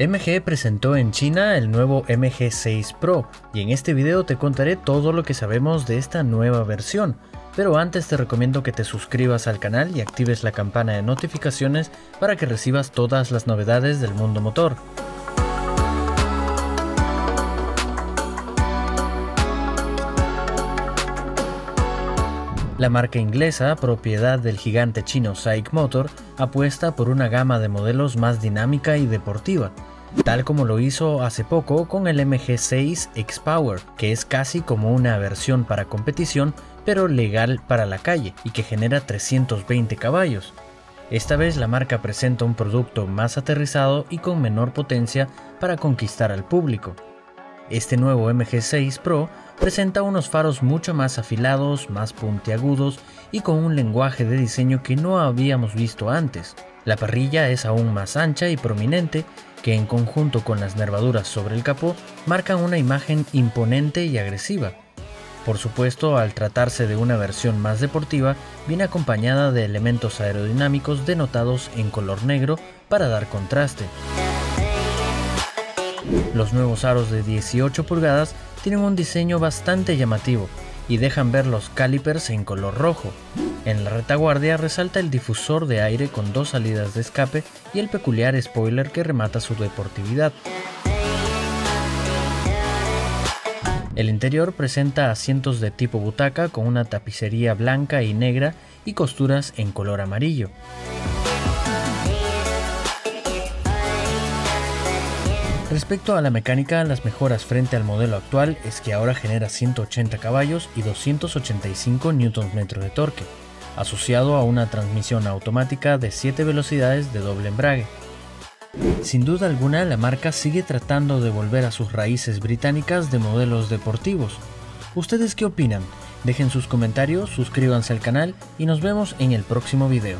MG presentó en China el nuevo MG6 Pro y en este video te contaré todo lo que sabemos de esta nueva versión. Pero antes te recomiendo que te suscribas al canal y actives la campana de notificaciones para que recibas todas las novedades del mundo motor. La marca inglesa, propiedad del gigante chino SAIC Motor, apuesta por una gama de modelos más dinámica y deportiva, tal como lo hizo hace poco con el MG6 X-Power, que es casi como una versión para competición, pero legal para la calle y que genera 320 caballos. Esta vez la marca presenta un producto más aterrizado y con menor potencia para conquistar al público. Este nuevo MG6 Pro presenta unos faros mucho más afilados, más puntiagudos y con un lenguaje de diseño que no habíamos visto antes. La parrilla es aún más ancha y prominente, que en conjunto con las nervaduras sobre el capó marcan una imagen imponente y agresiva. Por supuesto, al tratarse de una versión más deportiva, viene acompañada de elementos aerodinámicos denotados en color negro para dar contraste. Los nuevos aros de 18 pulgadas tienen un diseño bastante llamativo y dejan ver los calipers en color rojo. En la retaguardia resalta el difusor de aire con dos salidas de escape y el peculiar spoiler que remata su deportividad. El interior presenta asientos de tipo butaca con una tapicería blanca y negra y costuras en color amarillo. Respecto a la mecánica, las mejoras frente al modelo actual es que ahora genera 180 caballos y 285 Nm de torque, asociado a una transmisión automática de 7 velocidades de doble embrague. Sin duda alguna, la marca sigue tratando de volver a sus raíces británicas de modelos deportivos. ¿Ustedes qué opinan? Dejen sus comentarios, suscríbanse al canal y nos vemos en el próximo video.